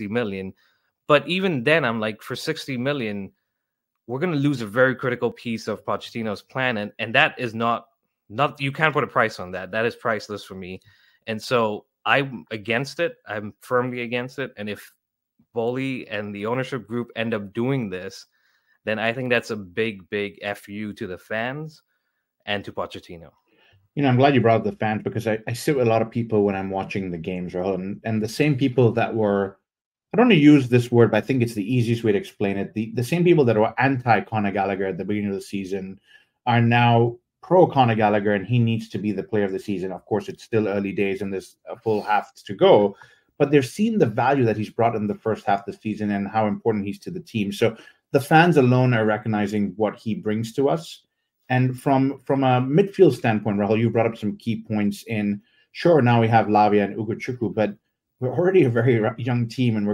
million. But even then, I'm like, for 60 million, we're going to lose a very critical piece of Pochettino's plan, and and that is not not you can't put a price on that. That is priceless for me, and so I'm against it. I'm firmly against it. And if Boehly and the ownership group end up doing this, then I think that's a big, big fu to the fans and to Pochettino. You know, I'm glad you brought up the fans because I, I sit with a lot of people when I'm watching the games, right? And, and the same people that were I don't want to use this word, but I think it's the easiest way to explain it. The the same people that were anti Conor Gallagher at the beginning of the season are now pro Conor Gallagher, and he needs to be the player of the season. Of course, it's still early days and there's a full half to go, but they're seeing the value that he's brought in the first half of the season and how important he's to the team. So the fans alone are recognizing what he brings to us. And from from a midfield standpoint, Rahul, you brought up some key points in. Sure, now we have Lavia and Ugochukwu, but we're already a very young team, and we're